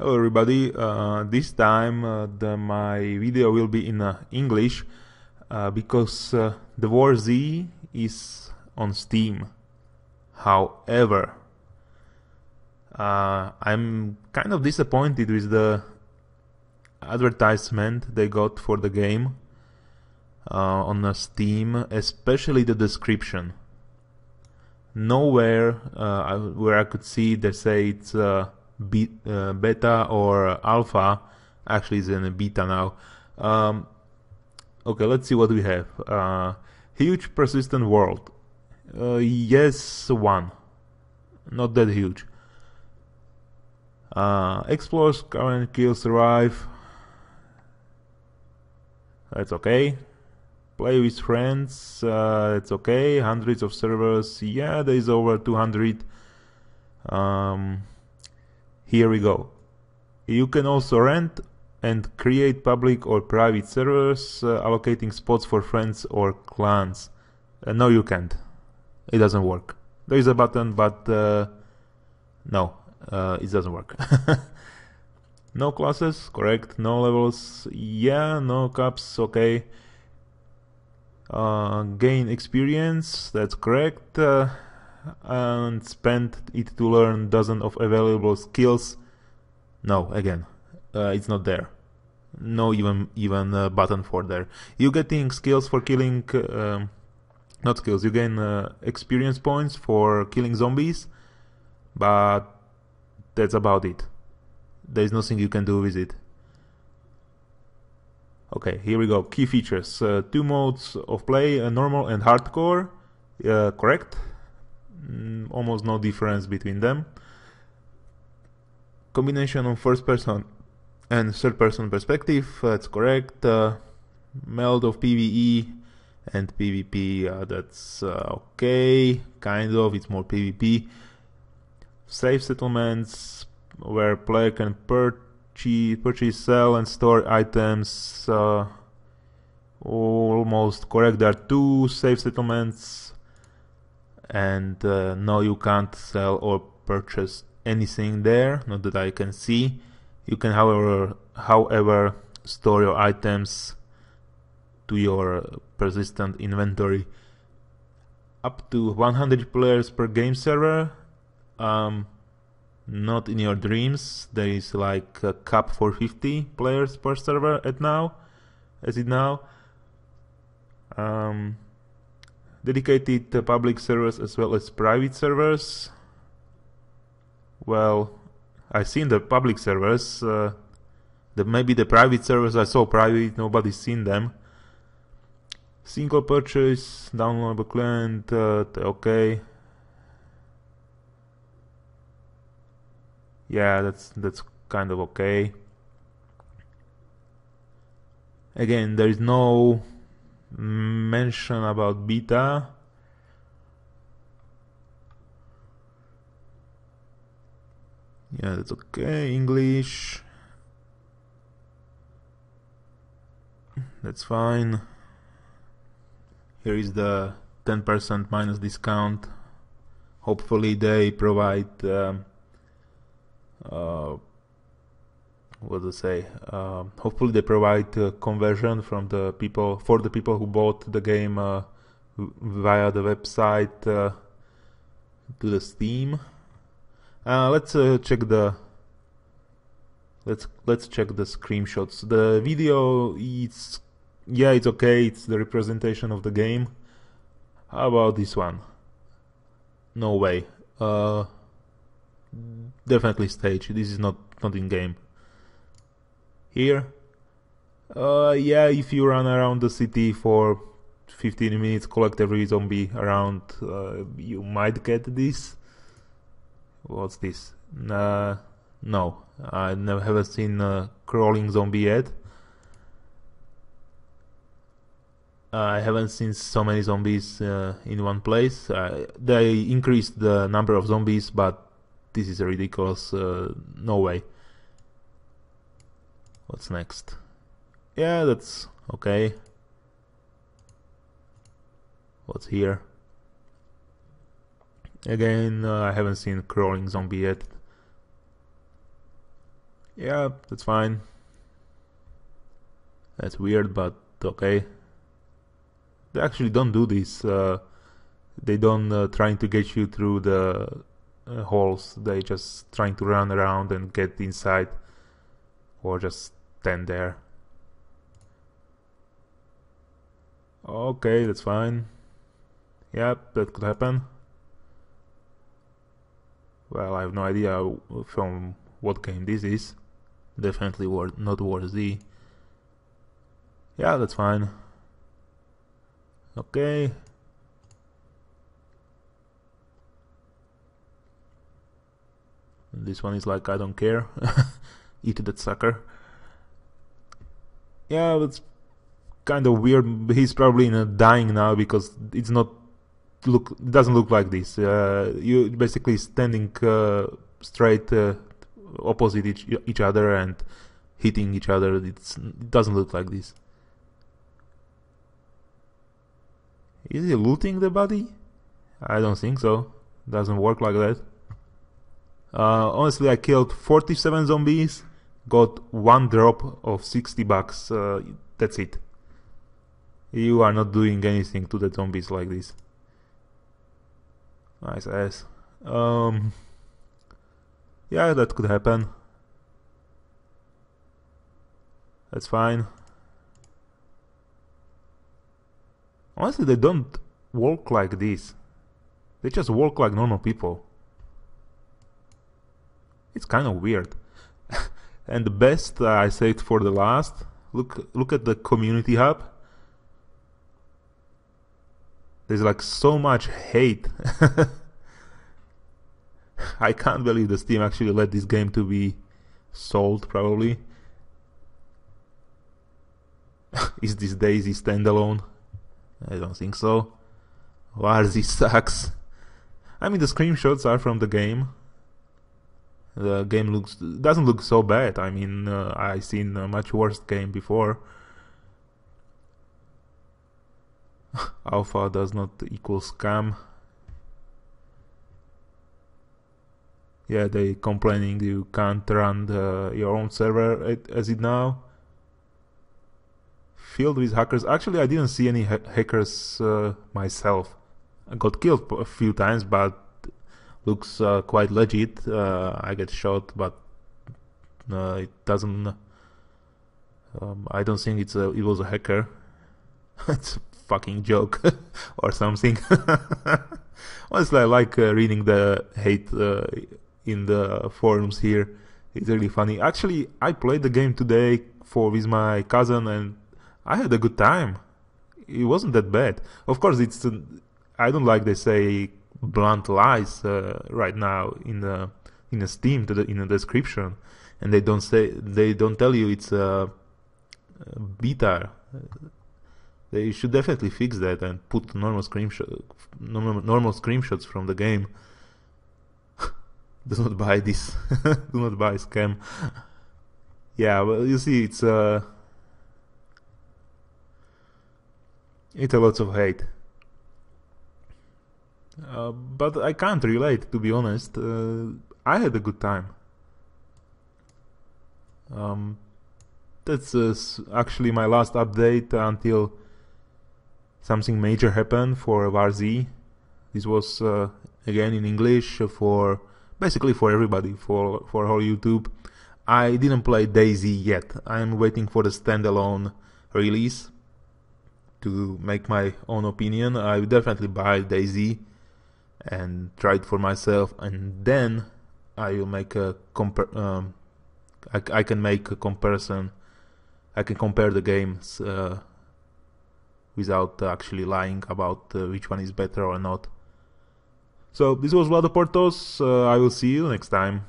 Hello everybody, uh, this time uh, the, my video will be in uh, English uh, because uh, the War Z is on Steam. However, uh, I'm kind of disappointed with the advertisement they got for the game on Steam, especially the description. Nowhere where I could see they say it's be, uh, beta or alpha. Actually, it's in beta now. Um, okay, let's see what we have. Uh, huge persistent world. Uh, yes, one. Not that huge. Uh, explores, current kill, survive. That's okay. Play with friends. Uh, it's okay. Hundreds of servers. Yeah, there is over 200. Um, here we go. You can also rent and create public or private servers, uh, allocating spots for friends or clans. Uh, no, you can't. It doesn't work. There is a button, but uh, no, uh, it doesn't work. no classes, correct. No levels, yeah. No caps, okay. Uh, gain experience, that's correct. And spend it to learn dozens of available skills. No, again, uh, it's not there. No even even button for there. You getting skills for killing, um, not skills. You gain uh, experience points for killing zombies, but that's about it. There is nothing you can do with it. Okay, here we go. Key features: uh, two modes of play, uh, normal and hardcore. Uh, correct mm, almost no difference between them. Combination of first person and third person perspective, that's correct. Uh, meld of PvE and PvP, uh, that's uh, okay, kind of, it's more PvP. Safe settlements where player can purchase, purchase sell and store items. Uh, almost correct. There are two safe settlements and uh, no you can't sell or purchase anything there not that I can see. You can however however store your items to your persistent inventory. Up to 100 players per game server um, not in your dreams. There is like a cap for 50 players per server at now as it now. Um, dedicated public servers as well as private servers. Well, I've seen the public servers. Uh, the, maybe the private servers are so private nobody's seen them. Single purchase, downloadable client, uh, okay. Yeah, that's that's kind of okay. Again, there is no mention about beta yeah that's okay English. That's fine. Here is the 10% minus discount. Hopefully they provide um, uh, what to say uh, hopefully they provide uh, conversion from the people for the people who bought the game uh, via the website uh, to the steam. Uh, let's uh, check the let's let's check the screenshots. The video it's yeah it's okay. It's the representation of the game. How about this one? No way. Definitely stage this is not not in game here. Uh, yeah, if you run around the city for 15 minutes, collect every zombie around, uh, you might get this. What's this? Uh, no, I never haven't seen a crawling zombie yet. I haven't seen so many zombies uh, in one place. Uh, they increased the number of zombies, but this is ridiculous. Uh, no way. What's next? Yeah, that's okay. What's here? Again, uh, I haven't seen crawling zombie yet. Yeah, that's fine. That's weird, but okay. They actually don't do this. Uh, they don't uh, trying to get you through the uh, holes. They just trying to run around and get inside, or just stand there. Okay, that's fine. Yep, that could happen. Well, I have no idea from what game this is. Definitely war not War Z. Yeah, that's fine. Okay. This one is like, I don't care. Eat that sucker. Yeah, it's kind of weird. He's probably dying now because it's not look it doesn't look like this. Uh, you basically standing uh, straight uh, opposite each, each other and hitting each other. It's, it doesn't look like this. Is he looting the body? I don't think so. Doesn't work like that. Uh, honestly, I killed 47 zombies, got one drop of 60 bucks. Uh, that's it. You are not doing anything to the zombies like this. Nice ass. Um, yeah, that could happen. That's fine. Honestly, they don't walk like this. They just walk like normal people. It's kind of weird. And the best, uh, I saved for the last. Look, look at the community hub. There's like so much hate. I can't believe the Steam actually let this game to be sold. Probably. Is this DayZ standalone? I don't think so. Warzy sucks. I mean, the screenshots are from the game. The game looks doesn't look so bad. I mean, uh, I seen a much worse game before. Alpha does not equal scam. Yeah, they complaining you can't run the, your own server as it now filled with hackers. Actually, I didn't see any ha hackers uh, myself. I got killed a few times, but looks uh, quite legit. Uh, I get shot, but uh, it doesn't. Um, I don't think it's a. It was a hacker. it's a fucking joke or something. Honestly, I like uh, reading the hate uh, in the forums here. It's really funny. Actually, I played the game today for with my cousin and I had a good time. It wasn't that bad. Of course, it's. I don't like they say blunt lies uh, right now in the in a Steam the, in the description, and they don't say they don't tell you it's a, a beta. They should definitely fix that and put normal screenshot normal, normal screenshots from the game. Do not buy this. Do not buy scam. Yeah, well, you see, it's uh, it's a lot of hate. Uh, but I can't relate, to be honest. Uh, I had a good time. Um, that's uh, actually my last update until something major happened for War Z. This was uh, again in English for basically for everybody, for for whole YouTube. I didn't play DayZ yet. I'm waiting for the standalone release to make my own opinion. I would definitely buy DayZ and try it for myself, and then I will make a compare. Um, I, I, can make a comparison. I can compare the games uh, without actually lying about uh, which one is better or not. So this was Vlado Portos. Uh, I will see you next time.